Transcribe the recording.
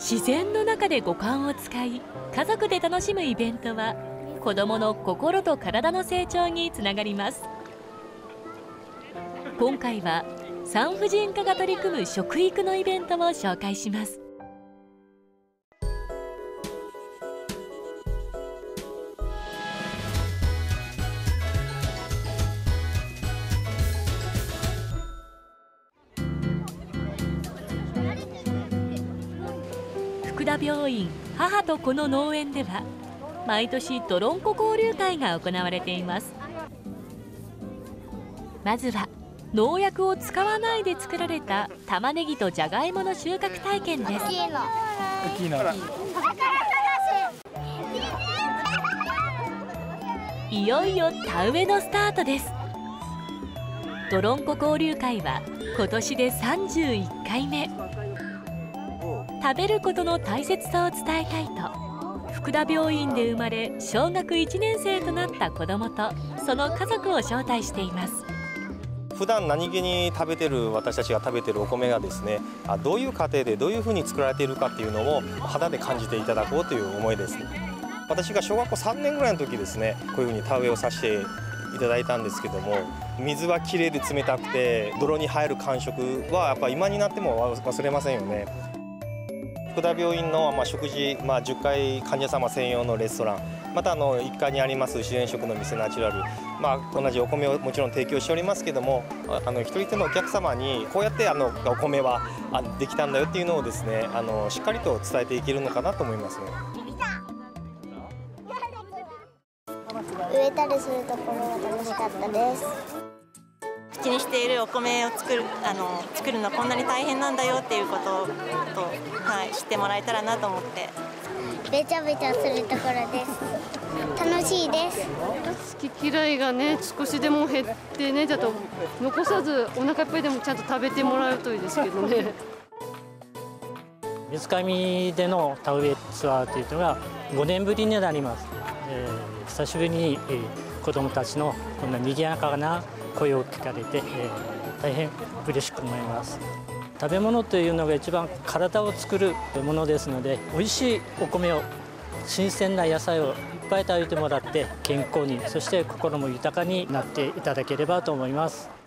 自然の中で五感を使い家族で楽しむイベントは子どもの心と体の成長につながります。今回は産婦人科が取り組む食育のイベントを紹介します。田病院母と子の農園では毎年ドロンコ交流会が行われています。まずは農薬を使わないで作られた玉ねぎとじゃがいもの収穫体験です。いよいよ田植えのスタートですドロンコ交流会は今年で31回目食べることの大切さを伝えたいと。福田病院で生まれ小学1年生となった子どもとその家族を招待しています。普段何気に食べてる私たちが食べてるお米がですねどういう過程でどういうふうに作られているかっていうのを肌で感じていただこうという思いです。私が小学校3年ぐらいの時ですねこういうふうに田植えをさせていただいたんですけども水はきれいで冷たくて泥に入る感触はやっぱ今になっても忘れませんよね。福田病院のまあ食事、まあ、10階患者様専用のレストランまたあの1階にあります自然食の店ナチュラル、まあ、同じお米をもちろん提供しておりますけどもあの一人一人のお客様にこうやってあのお米はできたんだよっていうのをですねあのしっかりと伝えていけるのかなと思いますね。植えたりするところが楽しかったです口にしているお米を作るあの作るのこんなに大変なんだよっていうことと、はい、知ってもらえたらなと思って。べちゃべちゃするところです。楽しいです。好き嫌いがね少しでも減ってねちょっと残さずお腹いっぱいでもちゃんと食べてもらうといいですけどね。水上での田植えツアーというのが5年ぶりになります、えー、久しぶりに、えー、子どもたちのこんな賑やかな声を聞かれて、えー、大変嬉しく思います。食べ物というのが一番体を作るものですので美味しいお米を新鮮な野菜をいっぱい食べてもらって健康にそして心も豊かになっていただければと思います。